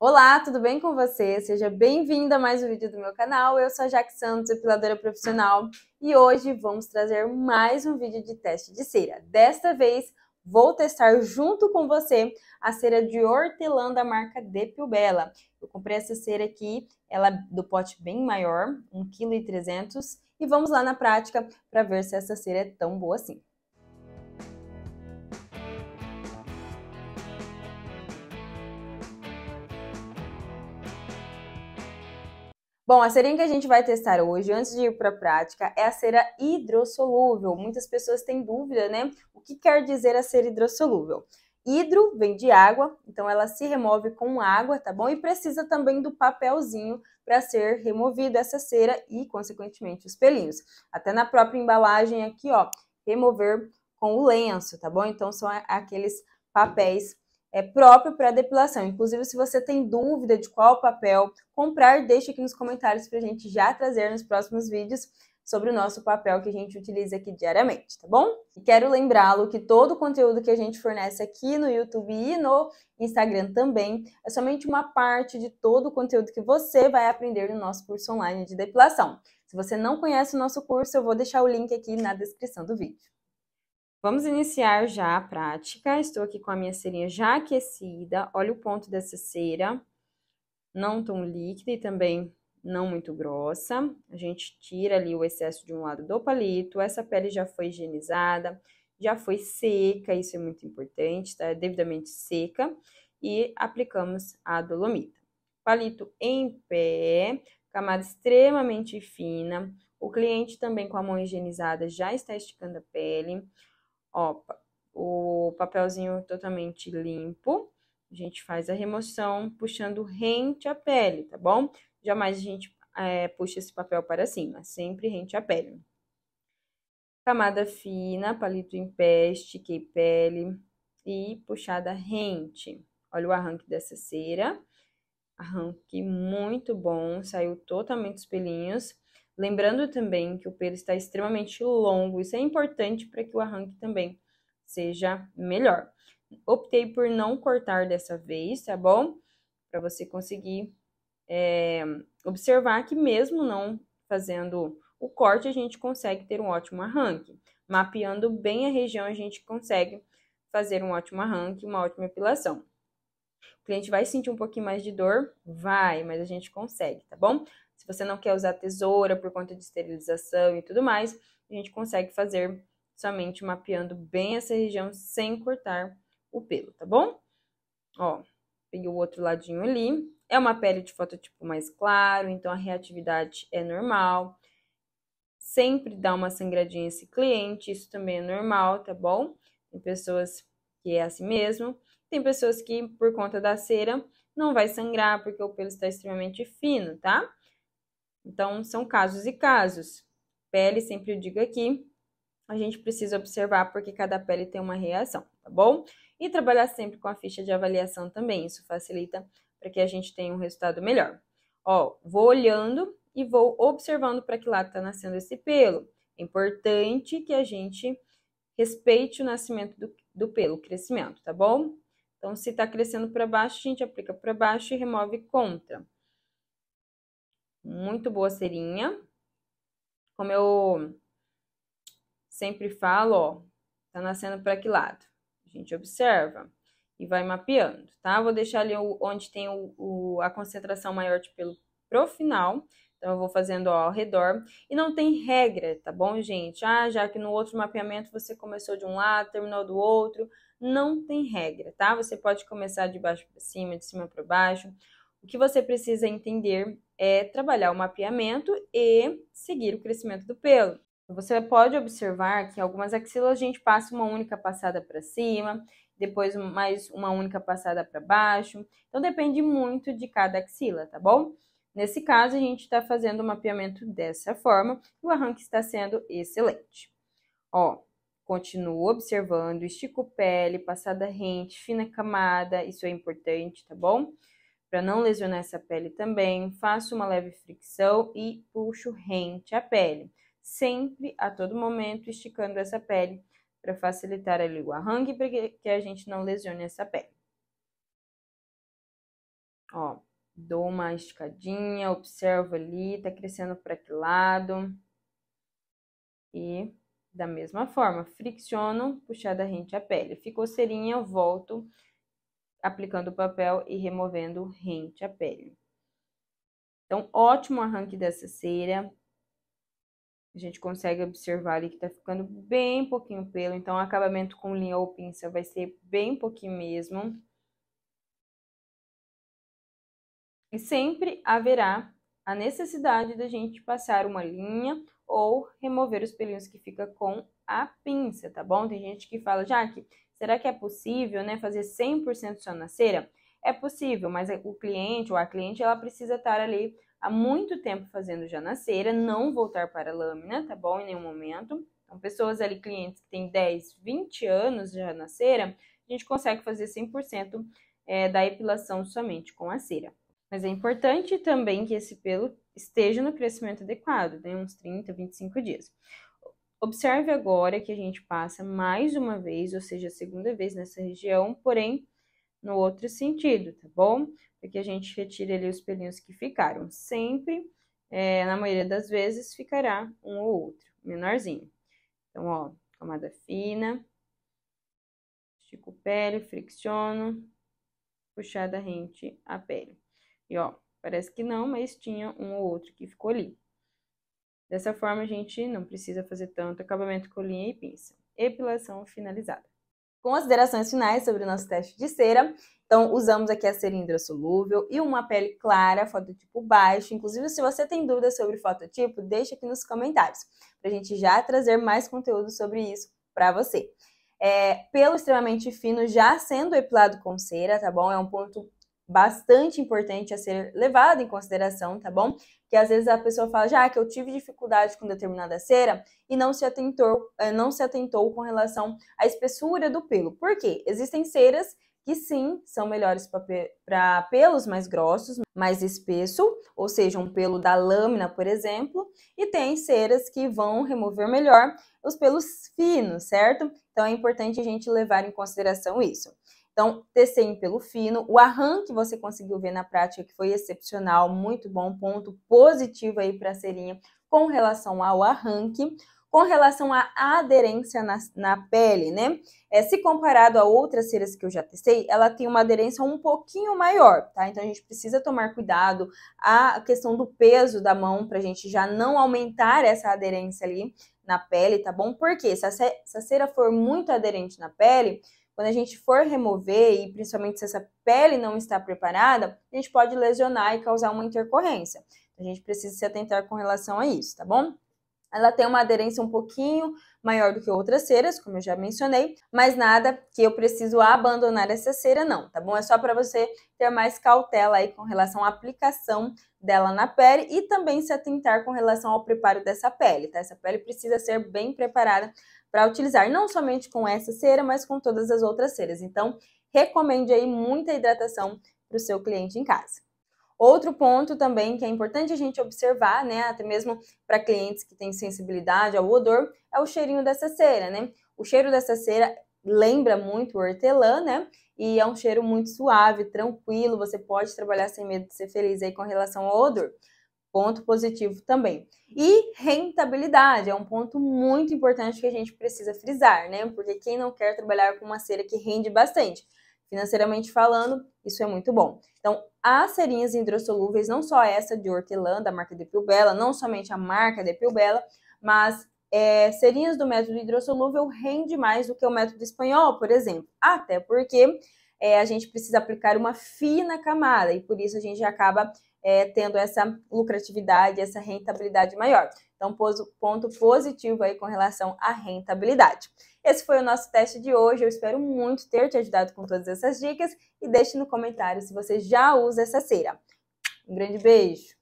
Olá, tudo bem com você? Seja bem-vinda a mais um vídeo do meu canal. Eu sou a Jaque Santos, depiladora profissional, e hoje vamos trazer mais um vídeo de teste de cera. Desta vez, vou testar junto com você a cera de hortelã da marca Depil Bella. Eu comprei essa cera aqui, ela é do pote bem maior, 1,3 kg, e vamos lá na prática para ver se essa cera é tão boa assim. Bom, a cerinha que a gente vai testar hoje, antes de ir para a prática, é a cera hidrossolúvel. Muitas pessoas têm dúvida, né? O que quer dizer a cera hidrossolúvel? Hidro vem de água, então ela se remove com água, tá bom? E precisa também do papelzinho para ser removido essa cera e, consequentemente, os pelinhos. Até na própria embalagem aqui, ó, remover com o lenço, tá bom? Então são aqueles papéis é próprio para depilação. Inclusive, se você tem dúvida de qual papel comprar, deixe aqui nos comentários para a gente já trazer nos próximos vídeos sobre o nosso papel que a gente utiliza aqui diariamente, tá bom? E quero lembrá-lo que todo o conteúdo que a gente fornece aqui no YouTube e no Instagram também é somente uma parte de todo o conteúdo que você vai aprender no nosso curso online de depilação. Se você não conhece o nosso curso, eu vou deixar o link aqui na descrição do vídeo. Vamos iniciar já a prática. Estou aqui com a minha cerinha já aquecida. Olha o ponto dessa cera. Não tão líquida e também não muito grossa. A gente tira ali o excesso de um lado do palito. Essa pele já foi higienizada, já foi seca, isso é muito importante, tá? Devidamente seca. E aplicamos a dolomita. Palito em pé, camada extremamente fina. O cliente também com a mão higienizada já está esticando a pele. Ó, o papelzinho totalmente limpo. A gente faz a remoção puxando rente à pele, tá bom? Jamais a gente é, puxa esse papel para cima, sempre rente à pele. Camada fina, palito em pé, estiquei pele e puxada rente. Olha o arranque dessa cera. Arranque muito bom, saiu totalmente os pelinhos. Lembrando também que o pelo está extremamente longo, isso é importante para que o arranque também seja melhor. Optei por não cortar dessa vez, tá bom? Para você conseguir é, observar que mesmo não fazendo o corte, a gente consegue ter um ótimo arranque. Mapeando bem a região, a gente consegue fazer um ótimo arranque, uma ótima epilação. O cliente vai sentir um pouquinho mais de dor? Vai, mas a gente consegue, tá bom? Se você não quer usar tesoura por conta de esterilização e tudo mais, a gente consegue fazer somente mapeando bem essa região sem cortar o pelo, tá bom? Ó, peguei o outro ladinho ali. É uma pele de fototipo mais claro, então a reatividade é normal. Sempre dá uma sangradinha esse cliente, isso também é normal, tá bom? Tem pessoas que é assim mesmo. Tem pessoas que, por conta da cera, não vai sangrar porque o pelo está extremamente fino, tá? Então, são casos e casos. Pele, sempre eu digo aqui, a gente precisa observar porque cada pele tem uma reação, tá bom? E trabalhar sempre com a ficha de avaliação também, isso facilita para que a gente tenha um resultado melhor. Ó, vou olhando e vou observando para que lado está nascendo esse pelo. É importante que a gente respeite o nascimento do, do pelo, o crescimento, tá bom? Então, se está crescendo para baixo, a gente aplica para baixo e remove contra. Muito boa cerinha. Como eu sempre falo, ó, tá nascendo para que lado? A gente observa e vai mapeando, tá? Vou deixar ali onde tem o, o, a concentração maior de pelo pro final. Então, eu vou fazendo ó, ao redor. E não tem regra, tá bom, gente? Ah, já que no outro mapeamento você começou de um lado, terminou do outro. Não tem regra, tá? Você pode começar de baixo para cima, de cima para baixo. O que você precisa entender é trabalhar o mapeamento e seguir o crescimento do pelo. Você pode observar que algumas axilas a gente passa uma única passada para cima, depois mais uma única passada para baixo. Então depende muito de cada axila, tá bom? Nesse caso, a gente está fazendo o mapeamento dessa forma e o arranque está sendo excelente. Ó, continuo observando, estico pele, passada rente, fina camada, isso é importante, tá bom? Para não lesionar essa pele também, faço uma leve fricção e puxo rente a pele, sempre a todo momento esticando essa pele para facilitar ali o arranque para que a gente não lesione essa pele. Ó, dou uma esticadinha, observo ali, tá crescendo para que lado. E da mesma forma, fricciono, puxada rente a pele. Ficou cerinha, eu volto aplicando o papel e removendo rente a pele. Então, ótimo arranque dessa cera. A gente consegue observar ali que tá ficando bem pouquinho pelo, então o acabamento com linha ou pinça vai ser bem pouquinho mesmo. E sempre haverá a necessidade da gente passar uma linha ou remover os pelinhos que fica com a pinça, tá bom? Tem gente que fala, Jaque, será que é possível, né, fazer 100% só na cera? É possível, mas o cliente ou a cliente, ela precisa estar ali há muito tempo fazendo já na cera, não voltar para a lâmina, tá bom? Em nenhum momento. Então, pessoas ali, clientes que têm 10, 20 anos já na cera, a gente consegue fazer 100% é, da epilação somente com a cera. Mas é importante também que esse pelo esteja no crescimento adequado, né? uns 30, 25 dias. Observe agora que a gente passa mais uma vez, ou seja, a segunda vez nessa região, porém no outro sentido, tá bom? Para que a gente retire ali os pelinhos que ficaram. Sempre, é, na maioria das vezes, ficará um ou outro, menorzinho. Então, ó, camada fina, estico pele, fricciono, puxada rente a pele. E ó, parece que não, mas tinha um ou outro que ficou ali. Dessa forma, a gente não precisa fazer tanto acabamento com linha e pinça. Epilação finalizada. Considerações finais sobre o nosso teste de cera. Então, usamos aqui a cera hidrossolúvel e uma pele clara, fototipo baixo. Inclusive, se você tem dúvidas sobre fototipo, deixa aqui nos comentários, para a gente já trazer mais conteúdo sobre isso para você. É, pelo extremamente fino, já sendo epilado com cera, tá bom? É um ponto bastante importante a ser levado em consideração, tá bom? Que às vezes a pessoa fala, já que eu tive dificuldade com determinada cera e não se atentou, eh, não se atentou com relação à espessura do pelo. Por quê? Existem ceras que sim são melhores para pelos mais grossos, mais espesso, ou seja, um pelo da lâmina, por exemplo, e tem ceras que vão remover melhor os pelos finos, certo? Então é importante a gente levar em consideração isso. Então, tecer em pelo fino. O arranque você conseguiu ver na prática que foi excepcional, muito bom, ponto positivo aí para a serinha com relação ao arranque. Com relação à aderência na, na pele, né? É, se comparado a outras ceras que eu já testei, ela tem uma aderência um pouquinho maior, tá? Então a gente precisa tomar cuidado a questão do peso da mão para a gente já não aumentar essa aderência ali na pele, tá bom? Porque se se a cera for muito aderente na pele, quando a gente for remover, e principalmente se essa pele não está preparada, a gente pode lesionar e causar uma intercorrência. A gente precisa se atentar com relação a isso, tá bom? Ela tem uma aderência um pouquinho maior do que outras ceras, como eu já mencionei, mas nada que eu preciso abandonar essa cera, não, tá bom? É só para você ter mais cautela aí com relação à aplicação dela na pele e também se atentar com relação ao preparo dessa pele, tá? Essa pele precisa ser bem preparada para utilizar não somente com essa cera, mas com todas as outras ceras. Então, recomende aí muita hidratação para o seu cliente em casa. Outro ponto também que é importante a gente observar, né, até mesmo para clientes que têm sensibilidade ao odor, é o cheirinho dessa cera, né? O cheiro dessa cera lembra muito o hortelã, né? E é um cheiro muito suave, tranquilo, você pode trabalhar sem medo de ser feliz aí com relação ao odor ponto positivo também. E rentabilidade é um ponto muito importante que a gente precisa frisar, né? Porque quem não quer trabalhar com uma cera que rende bastante? Financeiramente falando, isso é muito bom. Então, as cerinhas hidrossolúveis, não só essa de hortelã, da marca Depil Bela, não somente a marca Depil Bela, mas é, serinhas do método hidrossolúvel rende mais do que o método espanhol, por exemplo. Até porque é, a gente precisa aplicar uma fina camada e por isso a gente acaba é, tendo essa lucratividade, essa rentabilidade maior. Então, ponto positivo aí com relação à rentabilidade. Esse foi o nosso teste de hoje. Eu espero muito ter te ajudado com todas essas dicas e deixe no comentário se você já usa essa cera. Um grande beijo!